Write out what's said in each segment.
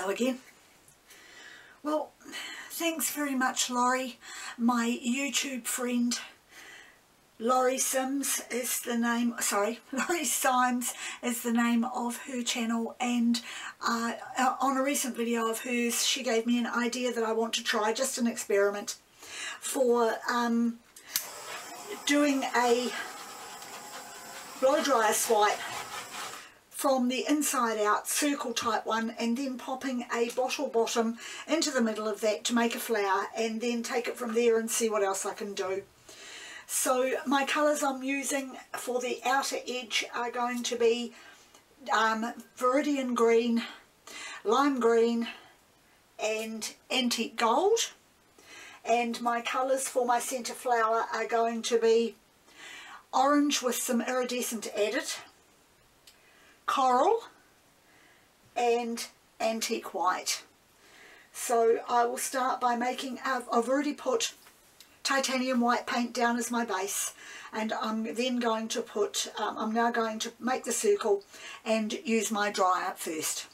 Hello again. Well, thanks very much Laurie, my YouTube friend. Laurie Sims is the name, sorry, Laurie Symes is the name of her channel and uh, uh, on a recent video of hers she gave me an idea that I want to try, just an experiment, for um, doing a blow dryer swipe from the inside out circle type one and then popping a bottle bottom into the middle of that to make a flower and then take it from there and see what else I can do. So my colours I'm using for the outer edge are going to be um, Viridian Green, Lime Green and Antique Gold and my colours for my centre flower are going to be orange with some iridescent added coral and antique white. So I will start by making, I've, I've already put titanium white paint down as my base and I'm then going to put, um, I'm now going to make the circle and use my dryer first.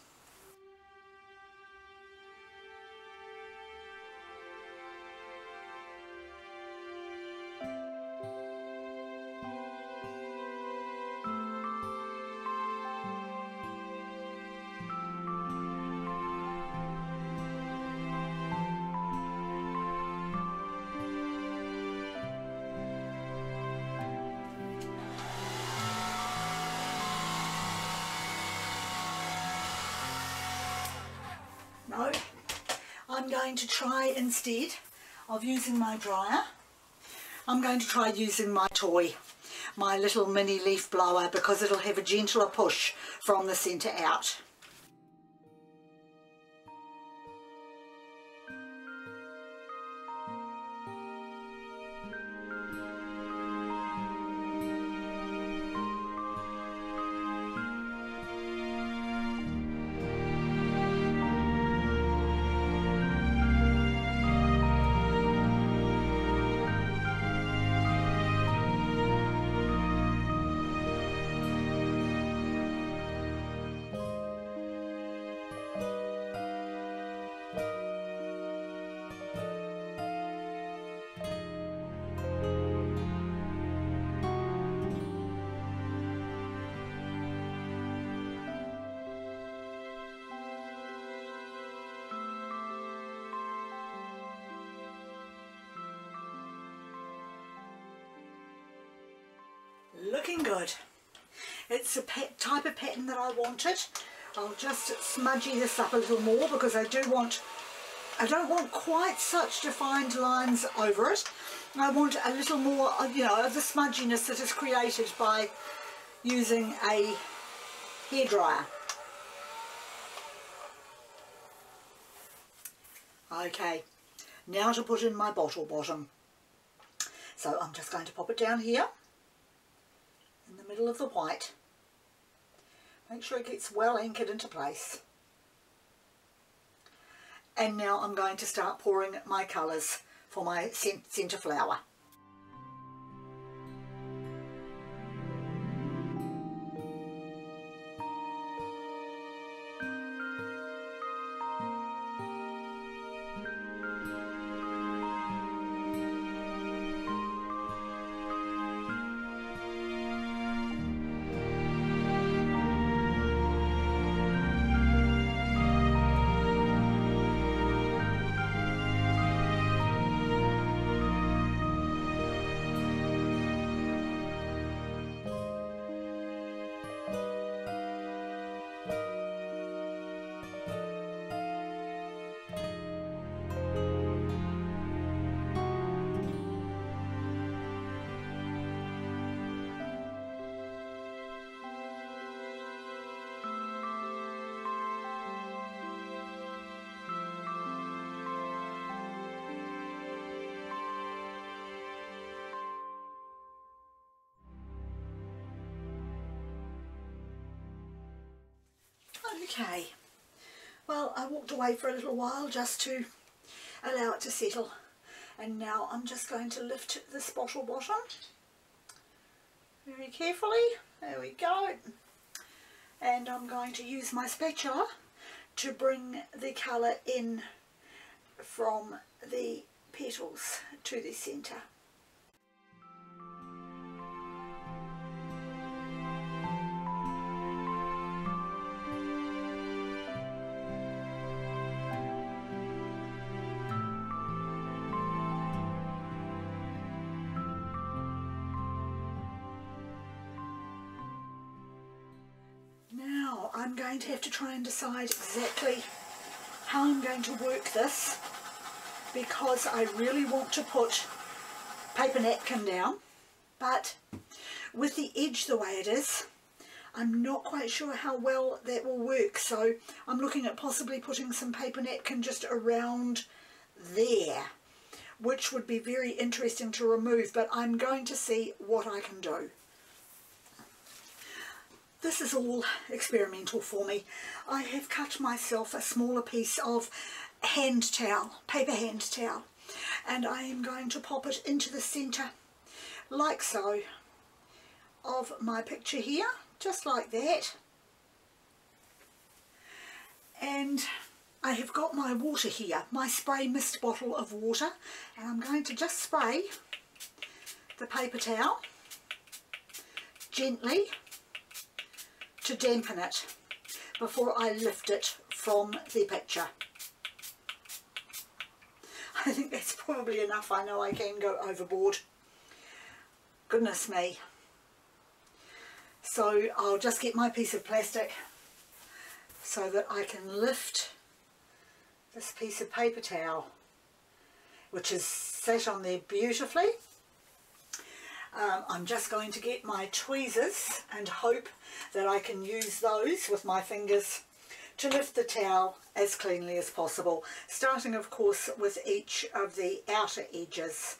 No, I'm going to try instead of using my dryer, I'm going to try using my toy, my little mini leaf blower because it'll have a gentler push from the centre out. Looking good. It's a type of pattern that I wanted. I'll just smudgy this up a little more because I do want I don't want quite such defined lines over it. I want a little more you know of the smudginess that is created by using a hairdryer okay now to put in my bottle bottom. So I'm just going to pop it down here the middle of the white. Make sure it gets well anchored into place. And now I'm going to start pouring my colours for my centre flower. Okay, well I walked away for a little while just to allow it to settle. And now I'm just going to lift this bottle bottom. Very carefully, there we go. And I'm going to use my spatula to bring the colour in from the petals to the centre. I'm going to have to try and decide exactly how I'm going to work this because I really want to put paper napkin down but with the edge the way it is I'm not quite sure how well that will work so I'm looking at possibly putting some paper napkin just around there which would be very interesting to remove but I'm going to see what I can do. This is all experimental for me. I have cut myself a smaller piece of hand towel, paper hand towel, and I am going to pop it into the centre, like so, of my picture here, just like that. And I have got my water here, my spray mist bottle of water, and I'm going to just spray the paper towel gently to dampen it before I lift it from the picture. I think that's probably enough. I know I can go overboard. Goodness me. So I'll just get my piece of plastic so that I can lift this piece of paper towel which is set on there beautifully um, I'm just going to get my tweezers and hope that I can use those with my fingers to lift the towel as cleanly as possible, starting of course with each of the outer edges.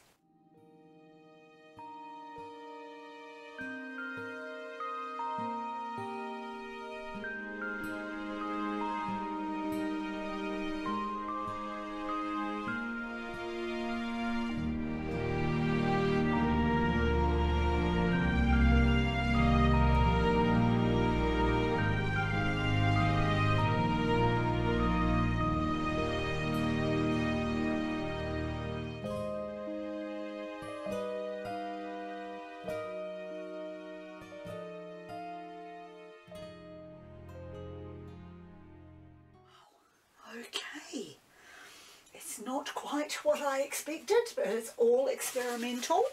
Not quite what I expected, but it's all experimental.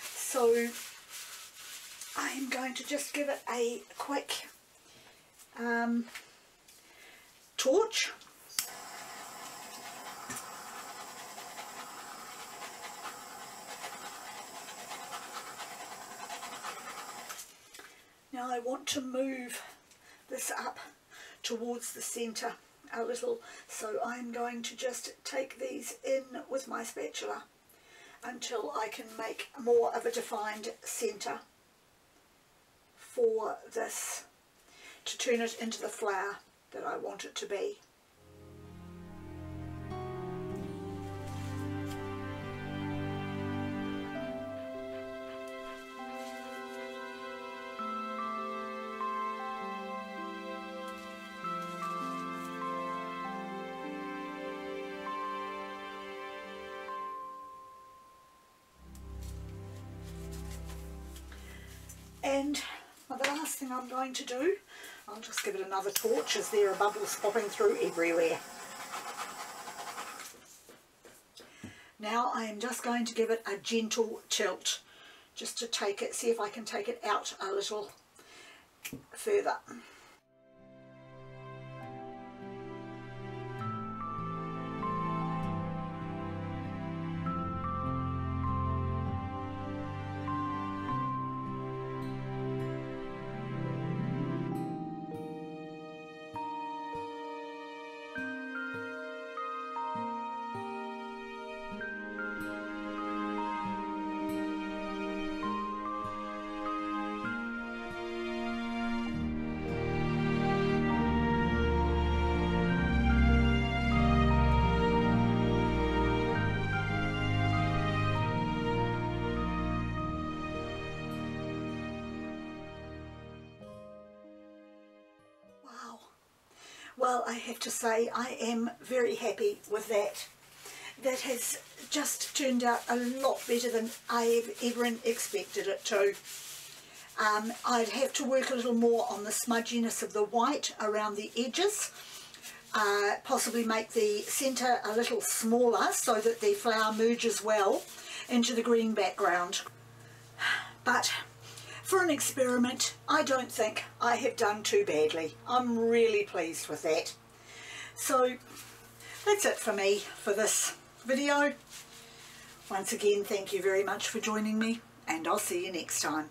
So I am going to just give it a quick um, torch. Now I want to move this up towards the centre a little so I'm going to just take these in with my spatula until I can make more of a defined centre for this to turn it into the flower that I want it to be. And the last thing I'm going to do, I'll just give it another torch as there are bubbles popping through everywhere. Now I am just going to give it a gentle tilt just to take it, see if I can take it out a little further. Well, I have to say I am very happy with that. That has just turned out a lot better than I ever expected it to. Um, I'd have to work a little more on the smudginess of the white around the edges. Uh, possibly make the centre a little smaller so that the flower merges well into the green background. But for an experiment, I don't think I have done too badly. I'm really pleased with that. So that's it for me for this video. Once again, thank you very much for joining me and I'll see you next time.